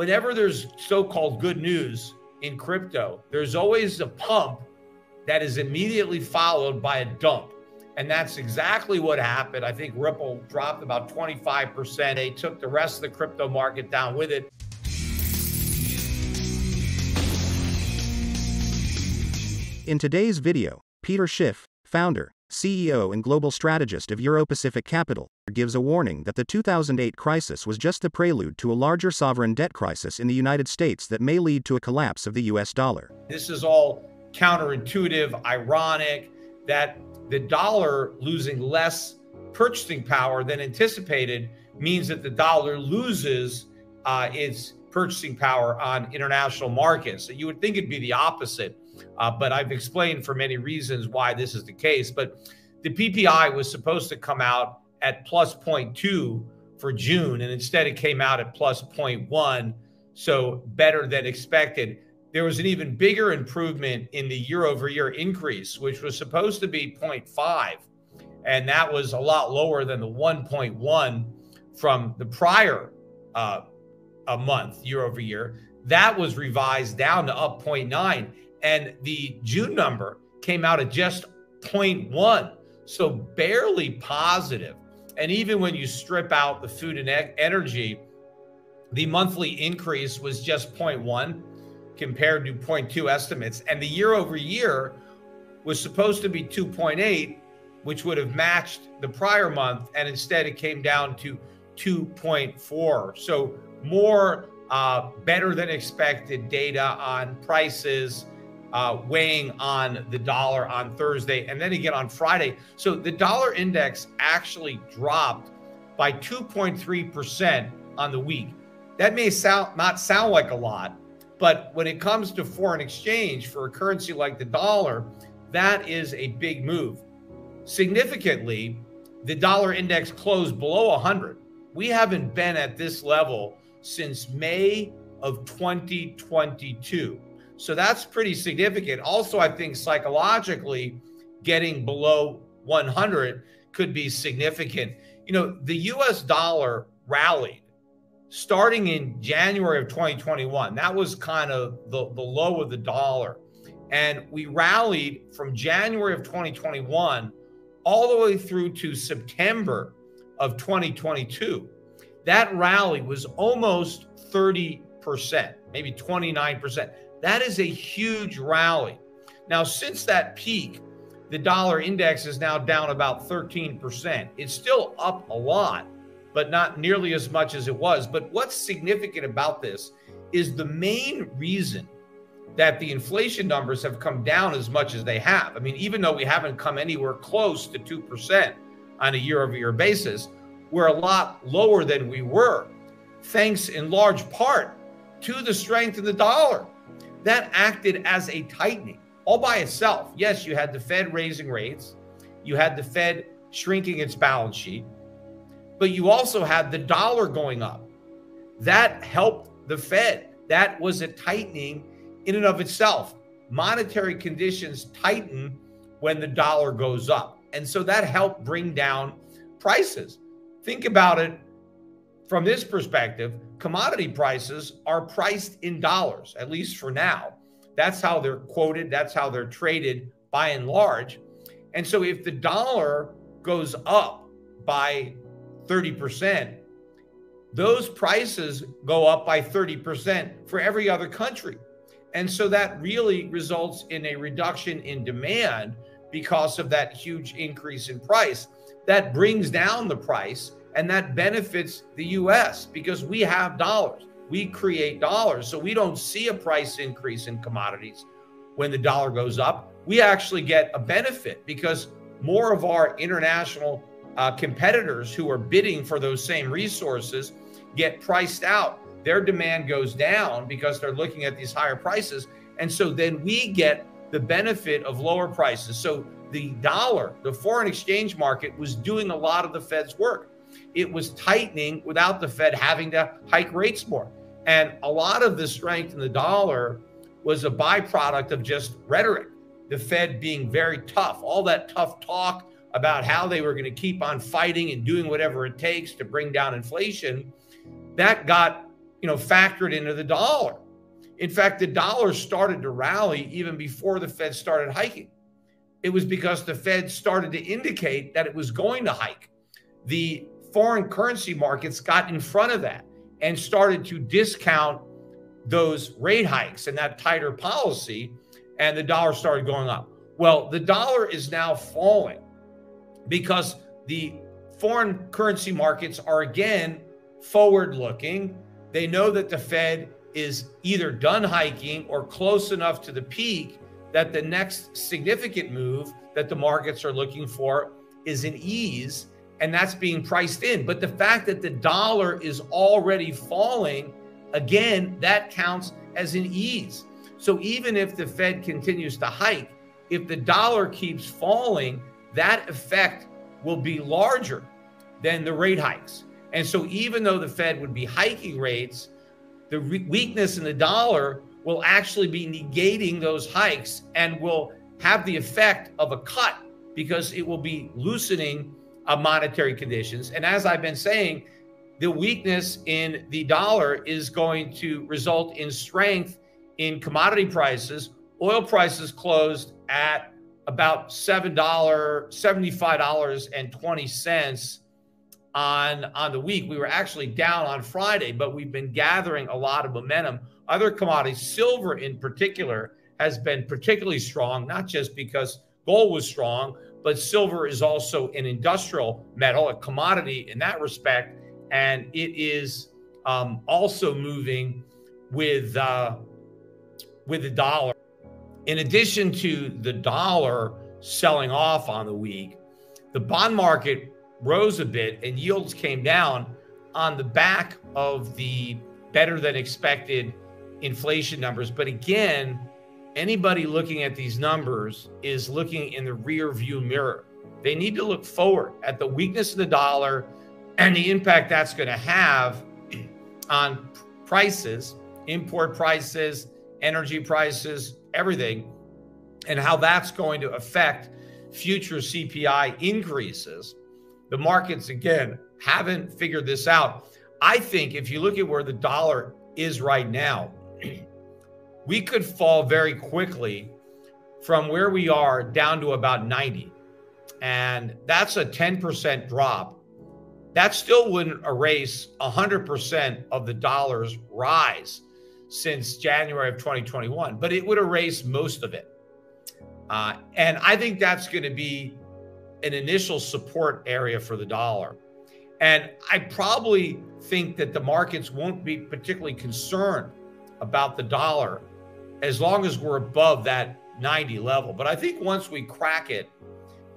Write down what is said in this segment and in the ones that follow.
whenever there's so called good news in crypto, there's always a pump that is immediately followed by a dump. And that's exactly what happened. I think Ripple dropped about 25%. They took the rest of the crypto market down with it. In today's video, Peter Schiff, founder, CEO and global strategist of Euro Pacific Capital, gives a warning that the 2008 crisis was just the prelude to a larger sovereign debt crisis in the United States that may lead to a collapse of the US dollar. This is all counterintuitive, ironic, that the dollar losing less purchasing power than anticipated means that the dollar loses uh, its purchasing power on international markets. So you would think it'd be the opposite. Uh, but I've explained for many reasons why this is the case. But the PPI was supposed to come out at plus 0.2 for June, and instead it came out at plus 0.1, so better than expected. There was an even bigger improvement in the year over year increase, which was supposed to be 0.5, and that was a lot lower than the 1.1 from the prior uh, a month year over year. That was revised down to up 0.9 and the June number came out at just 0.1, so barely positive. And even when you strip out the food and energy, the monthly increase was just 0.1 compared to 0.2 estimates. And the year over year was supposed to be 2.8, which would have matched the prior month. And instead, it came down to 2.4. So, more uh, better than expected data on prices uh, weighing on the dollar on Thursday and then again on Friday. So the dollar index actually dropped by 2.3% on the week. That may sound not sound like a lot, but when it comes to foreign exchange for a currency like the dollar, that is a big move. Significantly, the dollar index closed below 100. We haven't been at this level since May of 2022. So that's pretty significant. Also, I think psychologically, getting below 100 could be significant. You know, the US dollar rallied starting in January of 2021. That was kind of the, the low of the dollar. And we rallied from January of 2021 all the way through to September of 2022. That rally was almost 30%, maybe 29%. That is a huge rally. Now, since that peak, the dollar index is now down about 13%. It's still up a lot, but not nearly as much as it was. But what's significant about this is the main reason that the inflation numbers have come down as much as they have. I mean, even though we haven't come anywhere close to 2% on a year over year basis, we're a lot lower than we were, thanks in large part to the strength of the dollar that acted as a tightening all by itself. Yes, you had the Fed raising rates, you had the Fed shrinking its balance sheet, but you also had the dollar going up. That helped the Fed. That was a tightening in and of itself. Monetary conditions tighten when the dollar goes up. And so that helped bring down prices. Think about it from this perspective commodity prices are priced in dollars, at least for now. That's how they're quoted, that's how they're traded by and large. And so if the dollar goes up by 30%, those prices go up by 30% for every other country. And so that really results in a reduction in demand because of that huge increase in price. That brings down the price and that benefits the US because we have dollars. We create dollars. So we don't see a price increase in commodities when the dollar goes up. We actually get a benefit because more of our international uh, competitors who are bidding for those same resources get priced out. Their demand goes down because they're looking at these higher prices. And so then we get the benefit of lower prices. So the dollar, the foreign exchange market, was doing a lot of the Fed's work it was tightening without the Fed having to hike rates more. And a lot of the strength in the dollar was a byproduct of just rhetoric. The Fed being very tough, all that tough talk about how they were going to keep on fighting and doing whatever it takes to bring down inflation, that got you know, factored into the dollar. In fact, the dollar started to rally even before the Fed started hiking. It was because the Fed started to indicate that it was going to hike. The foreign currency markets got in front of that and started to discount those rate hikes and that tighter policy, and the dollar started going up. Well, the dollar is now falling because the foreign currency markets are again forward looking. They know that the Fed is either done hiking or close enough to the peak that the next significant move that the markets are looking for is an ease, and that's being priced in. But the fact that the dollar is already falling, again, that counts as an ease. So even if the Fed continues to hike, if the dollar keeps falling, that effect will be larger than the rate hikes. And so even though the Fed would be hiking rates, the re- weakness in the dollar will actually be negating those hikes and will have the effect of a cut because it will be loosening uh, monetary conditions. And as I've been saying, the weakness in the dollar is going to result in strength in commodity prices. Oil prices closed at about $7, $75.20 on on the week. We were actually down on Friday, but we've been gathering a lot of momentum. Other commodities, silver in particular, has been particularly strong, not just because gold was strong, but silver is also an industrial metal, a commodity in that respect, and it is um, also moving with uh, with the dollar. In addition to the dollar selling off on the week, the bond market rose a bit and yields came down on the back of the better than expected inflation numbers. But again, anybody looking at these numbers is looking in the rear view mirror. They need to look forward at the weakness of the dollar and the impact that's going to have on prices, import prices, energy prices, everything, and how that's going to affect future CPI increases. The markets, again, haven't figured this out. I think if you look at where the dollar is right now, we could fall very quickly from where we are down to about 90. And that's a 10% drop. That still wouldn't erase 100% of the dollar's rise since January of 2021, but it would erase most of it. Uh, and I think that's going to be an initial support area for the dollar. And I probably think that the markets won't be particularly concerned about the dollar as long as we're above that 90 level. But I think once we crack it,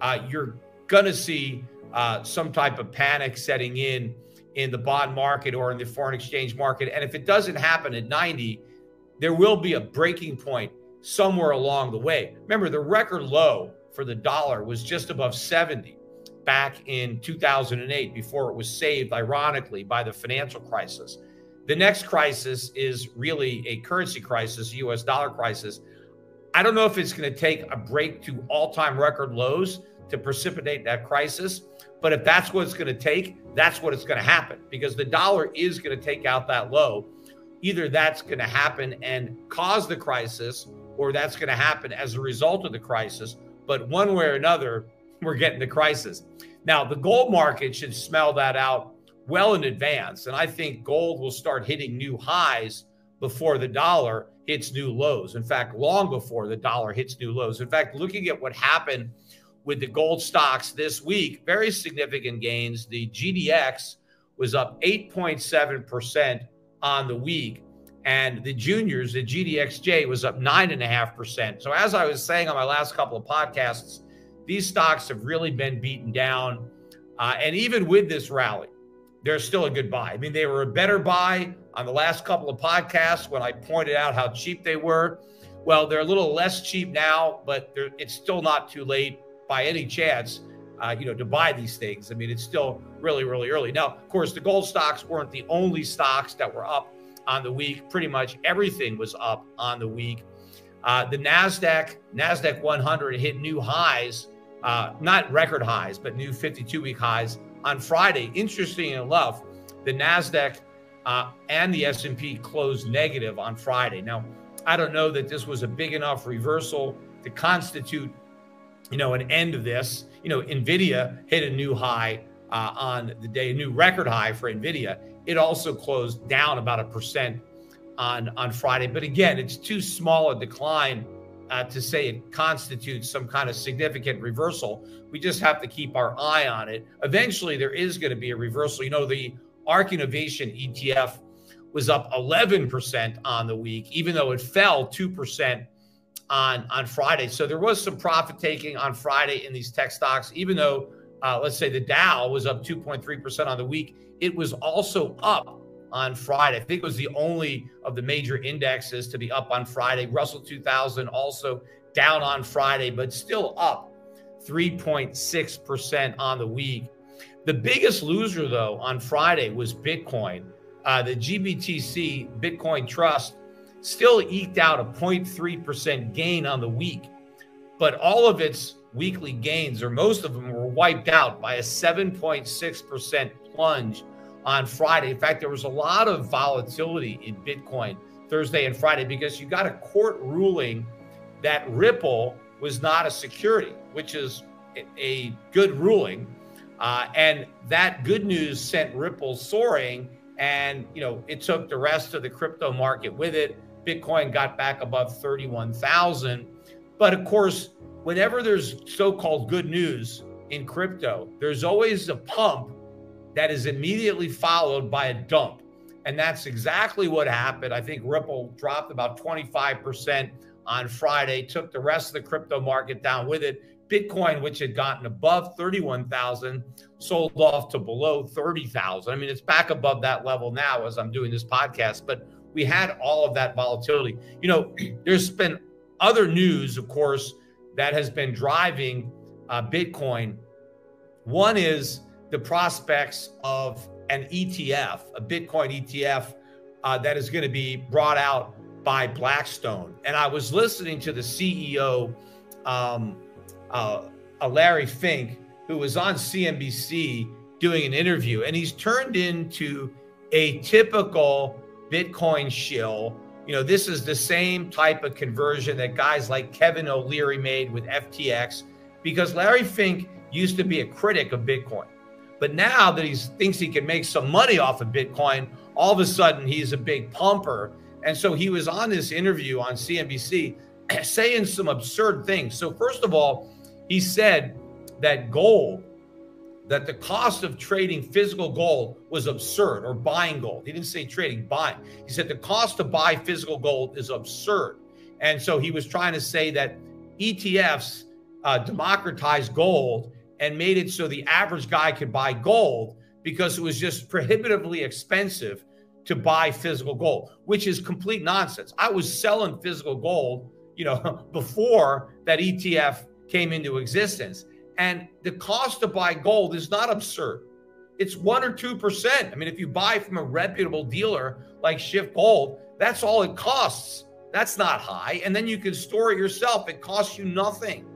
uh, you're going to see uh, some type of panic setting in in the bond market or in the foreign exchange market. And if it doesn't happen at 90, there will be a breaking point somewhere along the way. Remember, the record low for the dollar was just above 70 back in 2008 before it was saved, ironically, by the financial crisis. The next crisis is really a currency crisis, US dollar crisis. I don't know if it's going to take a break to all time record lows to precipitate that crisis. But if that's what it's going to take, that's what it's going to happen because the dollar is going to take out that low. Either that's going to happen and cause the crisis, or that's going to happen as a result of the crisis. But one way or another, we're getting the crisis. Now, the gold market should smell that out well in advance. And I think gold will start hitting new highs before the dollar hits new lows. In fact, long before the dollar hits new lows. In fact, looking at what happened with the gold stocks this week, very significant gains. The GDX was up 8.7% on the week. And the juniors, the GDXJ, was up 9.5%. So, as I was saying on my last couple of podcasts, these stocks have really been beaten down. Uh, and even with this rally, they're still a good buy. I mean, they were a better buy on the last couple of podcasts when I pointed out how cheap they were. Well, they're a little less cheap now, but it's still not too late by any chance, uh, you know, to buy these things. I mean, it's still really, really early. Now, of course, the gold stocks weren't the only stocks that were up on the week. Pretty much everything was up on the week. Uh, the Nasdaq Nasdaq 100 hit new highs, uh, not record highs, but new 52-week highs on Friday. Interesting enough, the Nasdaq uh, and the S&P closed negative on Friday. Now, I don't know that this was a big enough reversal to constitute, you know, an end of this. You know, Nvidia hit a new high uh, on the day, a new record high for Nvidia. It also closed down about a percent on on Friday, but again, it's too small a decline uh, to say it constitutes some kind of significant reversal. We just have to keep our eye on it. Eventually, there is going to be a reversal. You know, the ARK Innovation ETF was up 11% on the week, even though it fell 2% on, on Friday. So there was some profit taking on Friday in these tech stocks, even though, uh, let's say, the Dow was up 2.3% on the week. It was also up on Friday. I think it was the only of the major indexes to be up on Friday. Russell 2000 also down on Friday, but still up 3.6% on the week. The biggest loser, though, on Friday was Bitcoin. Uh, the GBTC Bitcoin Trust still eked out a 0.3% gain on the week, but all of its weekly gains, or most of them, were wiped out by a 7.6% plunge on Friday. In fact, there was a lot of volatility in Bitcoin Thursday and Friday because you got a court ruling that Ripple was not a security, which is a good ruling. Uh, and that good news sent Ripple soaring, and you know it took the rest of the crypto market with it. Bitcoin got back above 31,000. But of course, whenever there's so-called good news in crypto, there's always a pump that is immediately followed by a dump. And that's exactly what happened. I think Ripple dropped about 25% on Friday, took the rest of the crypto market down with it. Bitcoin, which had gotten above 31,000, sold off to below 30,000. I mean, it's back above that level now as I'm doing this podcast, but we had all of that volatility. You know, there's been other news, of course, that has been driving uh, Bitcoin. One is the prospects of an ETF, a Bitcoin ETF uh, that is going to be brought out by Blackstone. And I was listening to the CEO, um, uh, uh, Larry Fink, who was on CNBC doing an interview, and he's turned into a typical Bitcoin shill. You know, this is the same type of conversion that guys like Kevin O'Leary made with FTX, because Larry Fink used to be a critic of Bitcoin. But now that he thinks he can make some money off of Bitcoin, all of a sudden he's a big pumper. And so he was on this interview on CNBC saying some absurd things. So, first of all, he said that gold, that the cost of trading physical gold was absurd or buying gold. He didn't say trading, buying. He said the cost to buy physical gold is absurd. And so he was trying to say that ETFs uh, democratize gold and made it so the average guy could buy gold because it was just prohibitively expensive to buy physical gold, which is complete nonsense. I was selling physical gold, you know, before that ETF came into existence. And the cost to buy gold is not absurd. It's one or 2%. I mean, if you buy from a reputable dealer like Schiff Gold, that's all it costs. That's not high. And then you can store it yourself. It costs you nothing.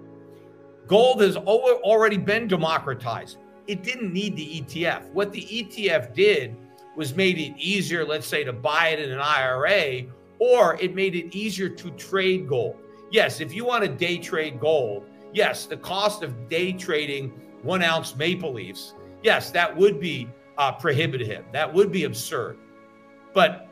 Gold has already been democratized. It didn't need the ETF. What the ETF did was made it easier, let's say, to buy it in an IRA, or it made it easier to trade gold. Yes, if you want to day trade gold, yes, the cost of day trading one ounce maple leafs, yes, that would be uh, prohibitive. That would be absurd. But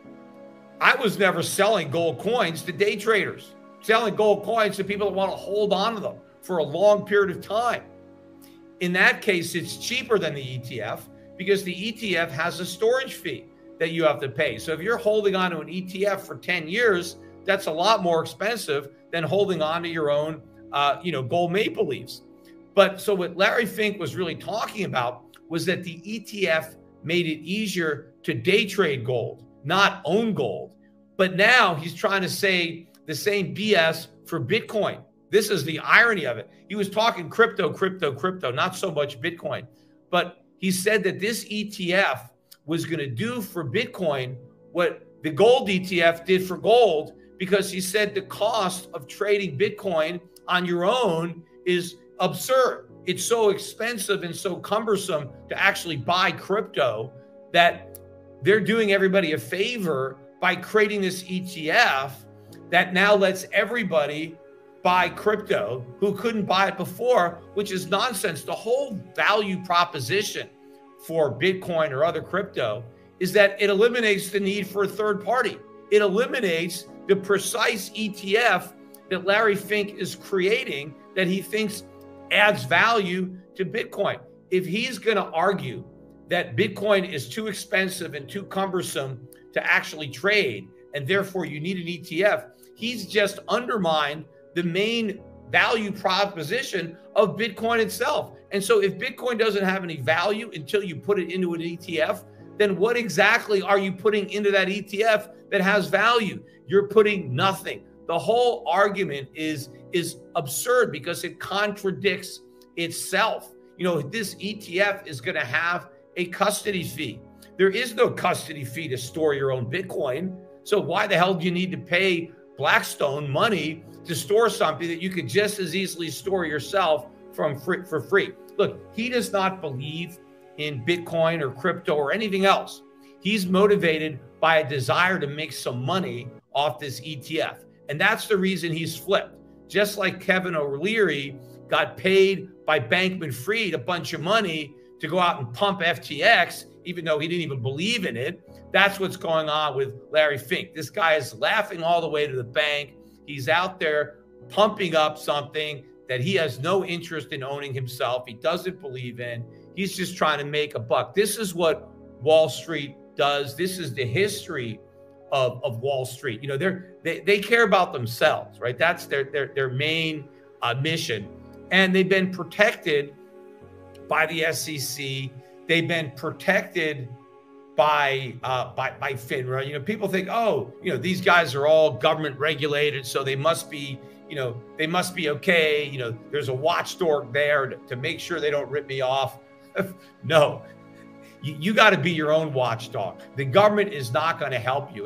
I was never selling gold coins to day traders, selling gold coins to people that want to hold on to them for a long period of time. In that case, it's cheaper than the ETF because the ETF has a storage fee that you have to pay. So if you're holding on to an ETF for 10 years, that's a lot more expensive than holding on to your own, uh, you know, gold maple leaves. But so what Larry Fink was really talking about was that the ETF made it easier to day trade gold, not own gold. But now he's trying to say the same BS for Bitcoin. This is the irony of it. He was talking crypto, crypto, crypto, not so much Bitcoin. But he said that this ETF was going to do for Bitcoin what the gold ETF did for gold because he said the cost of trading Bitcoin on your own is absurd. It's so expensive and so cumbersome to actually buy crypto that they're doing everybody a favor by creating this ETF that now lets everybody buy crypto who couldn't buy it before, which is nonsense. The whole value proposition for Bitcoin or other crypto is that it eliminates the need for a third party. It eliminates the precise ETF that Larry Fink is creating that he thinks adds value to Bitcoin. If he's going to argue that Bitcoin is too expensive and too cumbersome to actually trade, and therefore you need an ETF, he's just undermined the main value proposition of Bitcoin itself. And so if Bitcoin doesn't have any value until you put it into an ETF, then what exactly are you putting into that ETF that has value? You're putting nothing. The whole argument is is absurd because it contradicts itself. You know, this ETF is going to have a custody fee. There is no custody fee to store your own Bitcoin. So why the hell do you need to pay Blackstone money to store something that you could just as easily store yourself from free, for free? Look, he does not believe in Bitcoin or crypto or anything else. He's motivated by a desire to make some money off this ETF. And that's the reason he's flipped. Just like Kevin O'Leary got paid by Bankman Fried a bunch of money to go out and pump FTX, even though he didn't even believe in it. That's what's going on with Larry Fink. This guy is laughing all the way to the bank. He's out there pumping up something that he has no interest in owning himself. He doesn't believe in. He's just trying to make a buck. This is what Wall Street does. This is the history of, of Wall Street. You know, they're they, they care about themselves, right? That's their their their main uh, mission, and they've been protected by the SEC. They've been protected by uh, by by FINRA. You know, people think, oh, you know, these guys are all government regulated, so they must be, you know, they must be okay. You know, there's a watchdog there to, to make sure they don't rip me off. no, you, you got to be your own watchdog. The government is not going to help you.